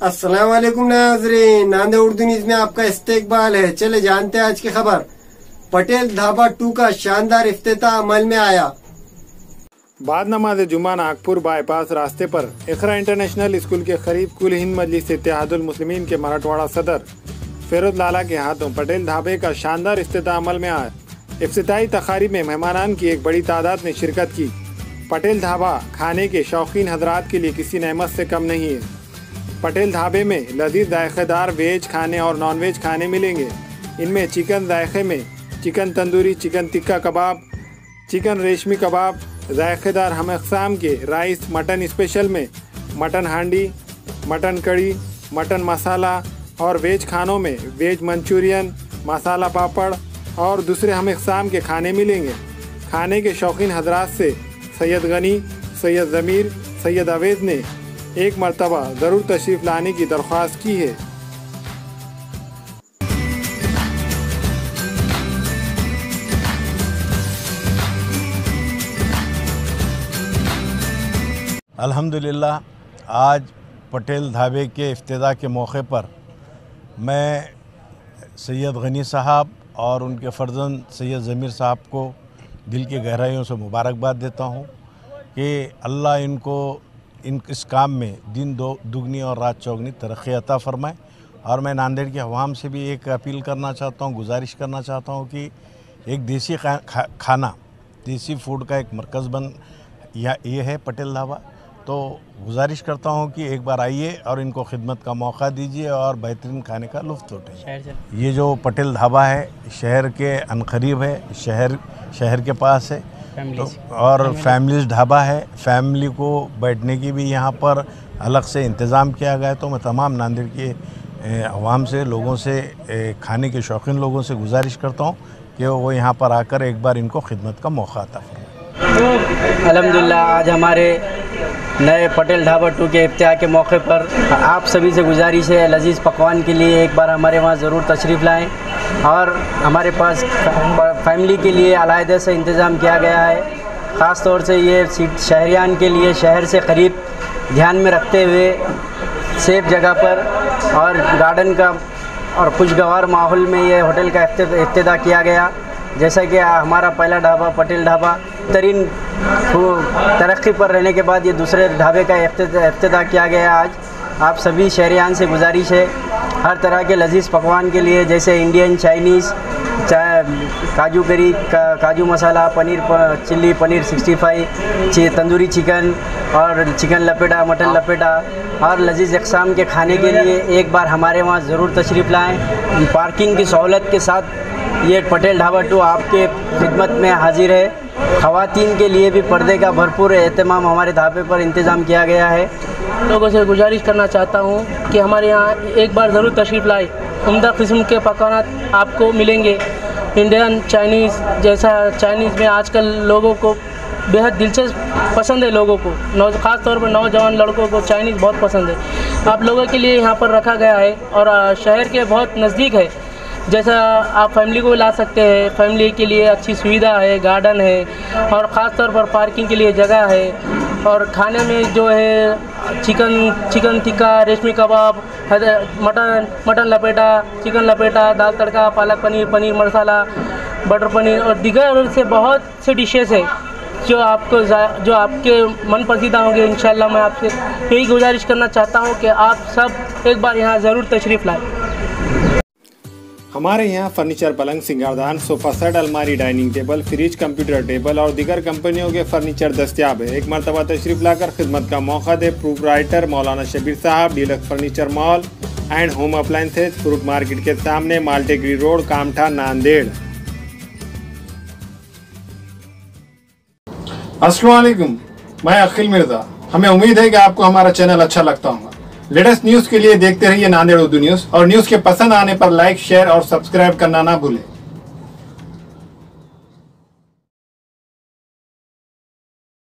वालेकुम नाजरीन नांदे उर्दू न्यूज़ में आपका इस्तेकबाल है चले जानते हैं आज की खबर पटेल ढाबा टू का शानदार इफ्तिताह अमल में आया बाद नमाज़ जुमा नागपुर बाईपास रास्ते पर, इखरा इंटरनेशनल स्कूल के करीब कुल हिंद मजलिस इतिहादुल के मराठवाड़ा सदर, फेरोज लाला के हाथों पटेल ढाबे का शानदार इफ्तिताह अमल में आया। इफ्ताही तकारीब में मेहमानान की एक बड़ी तादाद ने शिरकत की। पटेल ढाबा खाने के शौकीन हजरात के लिए किसी नहमत से कम नहीं है। पटेल ढाबे में लजीज जायकेदार वेज खाने और नॉन वेज खाने मिलेंगे। इनमें चिकन जायके में chicken tandoori, chicken tikka kebab, chicken reshmi kebab, जायकेदार हम अकसाम के राइस मटन स्पेशल में मटन हांडी, मटन कड़ी, मटन मसाला और वेज खानों में वेज मंचूरियन, मसाला पापड़ और दूसरे हम इकसाम के खाने मिलेंगे। खाने के शौकीन हजरात से सैयद गनी, सैयद ज़मीर, सैयद अवेद ने एक मरतबा ज़रूर तशरीफ़ लाने की दरख्वास्त की है। अल्हम्दुलिल्लाह, आज पटेल ढाबे के इफ्तः के मौके पर मैं सैयद गनी साहब और उनके फ़र्जन सैयद ज़मीर साहब को दिल की गहराइयों से मुबारकबाद देता हूँ कि अल्लाह इनको इन इस काम में दिन दो दुगनी और रात चौगनी तरक्की अता फ़रमाए। और मैं नांदेड़ के अवाम से भी एक अपील करना चाहता हूँ गुजारिश करना चाहता हूँ कि एक देसी खा, खा, खाना देसी फ़ूड का एक मरकज़ बन या ये है पटेल ढाबा। तो गुजारिश करता हूँ कि एक बार आइए और इनको खिदमत का मौका दीजिए और बेहतरीन खाने का लुफ्त उठे। ये जो पटेल ढाबा है शहर के अनकरीब है शहर शहर के पास है। तो और फैमिलीज़ ढाबा है फैमिली को बैठने की भी यहाँ पर अलग से इंतज़ाम किया गया तो मैं तमाम नांदेड़ के आवाम से लोगों से खाने के शौकीन लोगों से गुजारिश करता हूँ कि वो यहाँ पर आकर एक बार इनको खिदमत का मौका आता अलहमदिल्ला आज हमारे नए पटेल ढाबा टू के इफ्तिया के मौके पर आप सभी से गुजारिश है लजीज़ पकवान के लिए एक बार हमारे वहाँ ज़रूर तशरीफ़ लाएँ। और हमारे पास फैमिली के लिए अलायदे से इंतज़ाम किया गया है। ख़ास तौर से ये शहरियान के लिए शहर से करीब ध्यान में रखते हुए सेफ़ जगह पर और गार्डन का और खुशगवार माहौल में ये होटल का इफ्तः किया गया। जैसा कि हमारा पहला ढाबा, पटेल ढाबा, तरीन तरक्की पर रहने के बाद ये दूसरे ढाबे का अफ्ताह किया गया आज। आप सभी शहरियान से गुजारिश है हर तरह के लजीज पकवान के लिए जैसे इंडियन चाइनीज़ काजू करी का, काजू मसाला पनीर प, चिल्ली पनीर 65 तंदूरी चिकन और चिकन लपेटा मटन लपेटा और लजीज अकसाम के खाने के लिए एक बार हमारे वहाँ ज़रूर तशरीफ़ लाएँ। पार्किंग की सहूलत के साथ ये पटेल ढाबा टू आपके खिदमत में हाजिर है। ख़वातीन के लिए भी पर्दे का भरपूर अहतमाम हमारे ढाबे पर इंतज़ाम किया गया है। लोगों से गुजारिश करना चाहता हूँ कि हमारे यहाँ एक बार ज़रूर तशरीफ़ लाए। उमदा किस्म के पकवान आपको मिलेंगे। इंडियन चाइनीज़ जैसा चाइनीज़ में आजकल लोगों को बेहद दिलचस्प पसंद है लोगों को। नौ ख़ास तौर पर नौजवान लड़कों को चाइनीज़ बहुत पसंद है। आप लोगों के लिए यहाँ पर रखा गया है और शहर के बहुत नज़दीक है। जैसा आप फैमिली को ला सकते हैं। फैमिली के लिए अच्छी सुविधा है गार्डन है और ख़ास तौर पर पार्किंग के लिए जगह है। और खाने में जो है, chicken chicken tikka, reshmi kebab mutton mutton लपेटा, चिकन लपेटा, दाल तड़का, पालक पनीर पनीर मसाला, बटर पनीर और दिगर से बहुत से डिशेस है जो आपको जो आपके मन पसीदा होंगे इन मैं आपसे यही गुजारिश करना चाहता हूँ कि आप सब एक बार यहाँ ज़रूर तशरीफ़ लाएँ। हमारे यहाँ फर्नीचर पलंग, सिंगारदान, सोफा सेट, अलमारी, dining table, fridge, computer table और दीगर कंपनियों के फर्नीचर दस्तियाब है। एक मरतबा तशरीफ़ लाकर खिदमत का मौका दे proof writer Maulana Shabbir Sahab, deluxe furniture mall and home appliances fruit market के सामने माल्टेगरी रोड, कामठा, नांदेड़। असलकुम मैं अखिल मिर्ज़ा। हमें उम्मीद है कि आपको हमारा चैनल अच्छा लगता होगा। लेटेस्ट न्यूज़ के लिए देखते रहिए नांदेड़ उर्दू न्यूज़ और न्यूज़ के पसंद आने पर लाइक, शेयर और सब्सक्राइब करना ना भूलें।